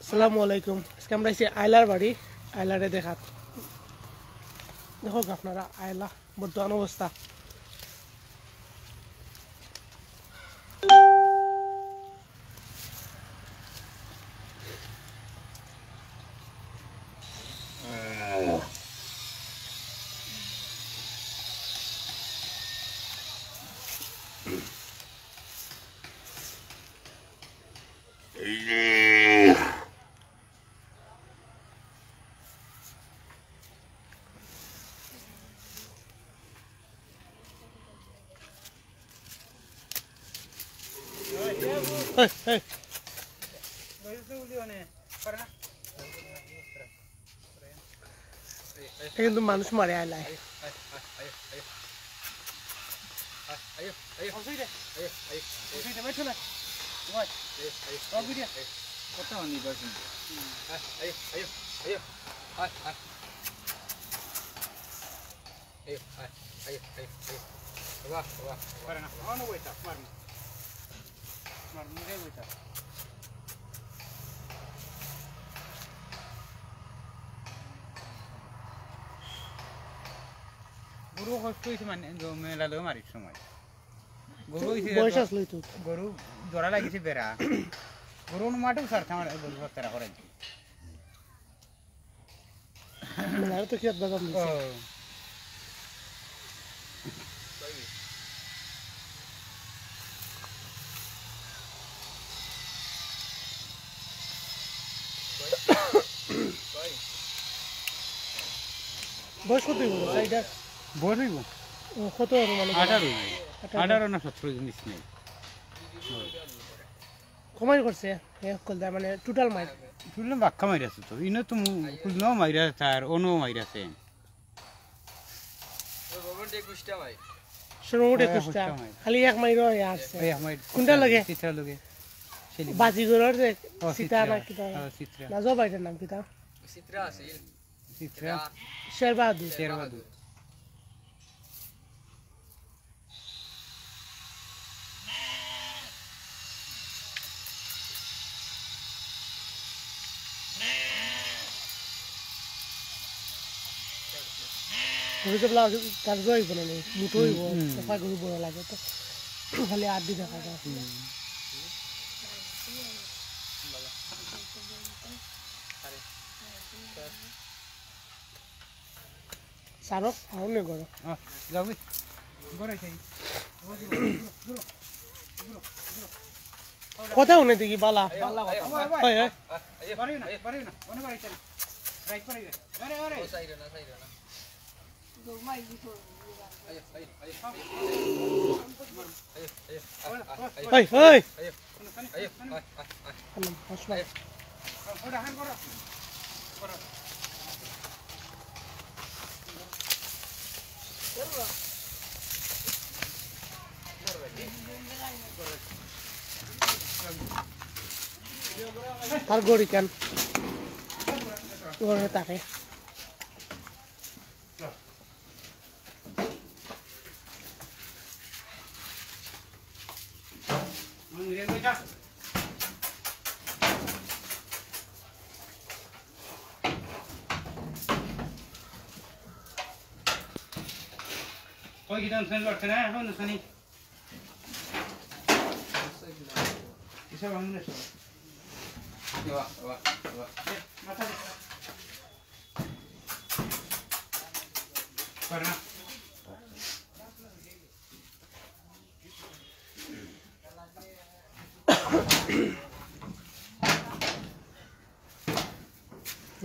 আসসালামু আলাইকুম। আজকে আমরা এসে আয়লার বাড়ি আয়লারে দেখাত। দেখো আপনারা আয়লা বর্তমান অবস্থা। Hey, hey. ಒಂದು ಮನಸ್ಸು ಮಳೆ ಅಲ್ಲ ಅಯ್ಯೋ ಅಯ್ಯೋ ಅಯ್ಯೋ ಅಯ್ಯೋ ಅಯ್ಯೋ ಅಯ್ಯೋ ಅಯ್ಯೋ এই, এই, এটা কিন্তু মানুষ মারে আয়লায় গরু কষ্ট হয়েছে মানে গ- মেলা লোক মারির সময় গরু বয়স আসলো তো গরু জোড়া লাগিছে বেড়া। গরু মাঠেও সারছে আমার গরু হত্যারা করে মেলারে তো কি বয়স কত বড় কত মানে? আঠারো আঠারো। আঠারো না সতেরো জিনিস নেই। কমাই করছে মানে টোটাল মাইর। শুনলাম বাক্কা মাইরাছে তো। ইনো তো খুলনাও মাইরা তার অনও মাইরাছে। সর্বমোট হ্যাঁ। খালি এক মাইর আসছে। কোনটা লাগে? চিত্রা লগে। বাজিগরের যে ও, সীতা না কিতা ও, চিত্রা। নাম কিতা চিত্রা শের বাহাদুর শেরবাদু গরু তো ব্লাউজ কাজ হইব না নি মুটো হইব হুম। সফা গরু বড় লাগে খালি আট দি দেখা যায় সারক আরও নে গরো যাবি কথা শুনে দেখি বালা হয় হয় পারিও না পারিও না অনেক বাড়ি मग वेगळं जास्त कोई कितना नुकसान लौट करना है हम नुकसान ही इसे वांग ने सो वाह वाह वाह मत करना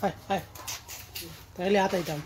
はい、はい。だいぶ温いたも。